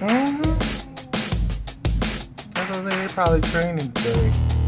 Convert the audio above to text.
Mm-hmm. I'm saying. They probably training today.